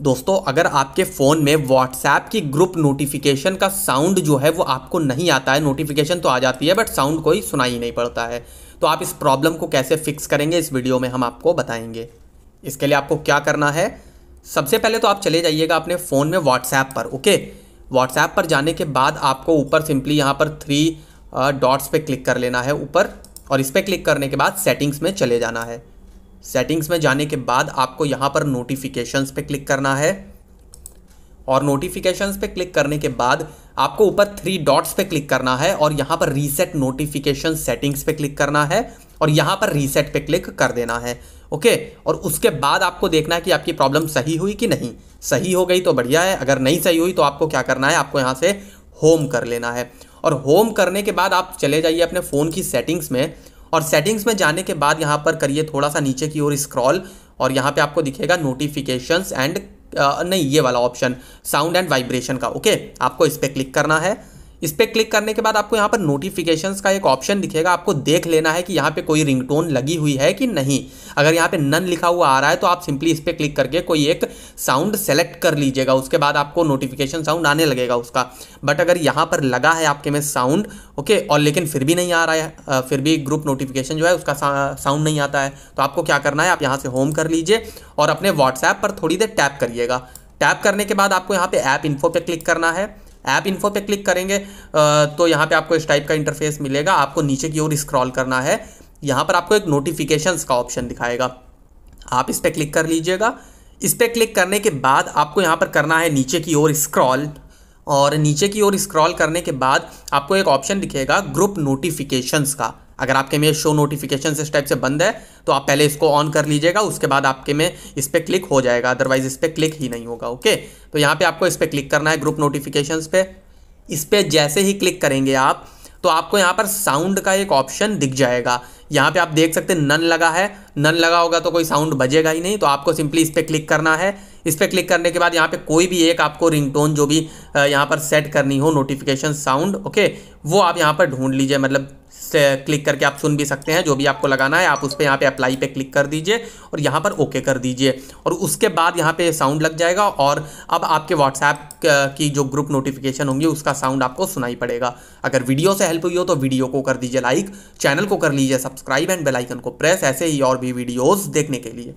दोस्तों, अगर आपके फ़ोन में व्हाट्सएप की ग्रुप नोटिफिकेशन का साउंड जो है वो आपको नहीं आता है नोटिफिकेशन तो आ जाती है बट साउंड कोई सुनाई नहीं पड़ता है। तो आप इस प्रॉब्लम को कैसे फिक्स करेंगे, इस वीडियो में हम आपको बताएँगे। इसके लिए आपको क्या करना है, सबसे पहले तो आप चले जाइएगा अपने फ़ोन में व्हाट्सएप पर ओके व्हाट्सएप पर जाने के बाद आपको ऊपर सिंपली यहाँ पर थ्री डॉट्स पे क्लिक कर लेना है ऊपर, और इस पर क्लिक करने के बाद सेटिंग्स में चले जाना है। सेटिंग्स में जाने के बाद आपको यहाँ पर नोटिफिकेशंस पे क्लिक करना है। और नोटिफिकेशंस पे क्लिक करने के बाद आपको ऊपर थ्री डॉट्स पे क्लिक करना है और यहाँ पर रीसेट नोटिफिकेशन सेटिंग्स पे क्लिक करना है और यहाँ पर रीसेट पे क्लिक कर देना है। ओके और उसके बाद आपको देखना है कि आपकी प्रॉब्लम सही हुई कि नहीं। सही हो गई तो बढ़िया है, अगर नहीं सही हुई तो आपको क्या करना है, आपको यहाँ से होम कर लेना है। और होम करने के बाद आप चले जाइए अपने फ़ोन की सेटिंग्स में। और सेटिंग्स में जाने के बाद यहाँ पर करिए थोड़ा सा नीचे की ओर स्क्रॉल और यहाँ पे आपको दिखेगा नोटिफिकेशंस एंड नहीं, ये वाला ऑप्शन साउंड एंड वाइब्रेशन का ओके आपको इस पर क्लिक करना है। इस पर क्लिक करने के बाद आपको यहाँ पर नोटिफिकेशंस का एक ऑप्शन दिखेगा। आपको देख लेना है कि यहाँ पे कोई रिंगटोन लगी हुई है कि नहीं। अगर यहाँ पे नन लिखा हुआ आ रहा है तो आप सिंपली इस पर क्लिक करके कोई एक साउंड सेलेक्ट कर लीजिएगा। उसके बाद आपको नोटिफिकेशन साउंड आने लगेगा उसका। बट अगर यहाँ पर लगा है आपके में साउंड ओके और लेकिन फिर भी नहीं आ रहा है फिर भी ग्रुप नोटिफिकेशन जो है, उसका साउंड नहीं आता है तो आपको क्या करना है, आप यहाँ से होम कर लीजिए और अपने व्हाट्सएप पर थोड़ी देर टैप करिएगा। टैप करने के बाद आपको यहाँ पे ऐप इन्फो पे क्लिक करना है। ऐप इन्फो पे क्लिक करेंगे तो यहाँ पे आपको इस टाइप का इंटरफेस मिलेगा। आपको नीचे की ओर स्क्रॉल करना है। यहाँ पर आपको एक नोटिफिकेशंस का ऑप्शन दिखाएगा। आप इस पर क्लिक कर लीजिएगा। इस पर क्लिक करने के बाद आपको यहाँ पर करना है नीचे की ओर स्क्रॉल और नीचे की ओर स्क्रॉल करने के बाद आपको एक ऑप्शन दिखेगा ग्रुप नोटिफिकेशंस का। अगर आपके में शो नोटिफिकेशन इस टाइप से बंद है तो आप पहले इसको ऑन कर लीजिएगा, उसके बाद आपके में इस पर क्लिक हो जाएगा अदरवाइज़ इस पर क्लिक ही नहीं होगा ओके तो यहाँ पे आपको इस पर क्लिक करना है ग्रुप नोटिफिकेशंस पे। इस पर जैसे ही क्लिक करेंगे आप तो आपको यहाँ पर साउंड का एक ऑप्शन दिख जाएगा। यहाँ पे आप देख सकते हैं नन लगा है। नन लगा होगा तो कोई साउंड बजेगा ही नहीं तो आपको सिंपली इस पर क्लिक करना है। इस पर क्लिक करने के बाद यहाँ पे कोई भी एक आपको रिंगटोन जो भी यहाँ पर सेट करनी हो नोटिफिकेशन साउंड ओके वो आप यहाँ पर ढूंढ लीजिए मतलब क्लिक करके आप सुन भी सकते हैं। जो भी आपको लगाना है, आप उस पर यहाँ पे अप्लाई पे क्लिक कर दीजिए और यहाँ पर ओके कर दीजिए। और उसके बाद यहाँ पे साउंड लग जाएगा और अब आपके व्हाट्सएप की जो ग्रुप नोटिफिकेशन होंगी, उसका साउंड आपको सुनाई पड़ेगा। अगर वीडियो से हेल्प हुई हो तो वीडियो को कर दीजिए लाइक चैनल को कर लीजिए सब्सक्राइब एंड बेलाइकन को प्रेस ऐसे ही और भी वीडियोज़ देखने के लिए।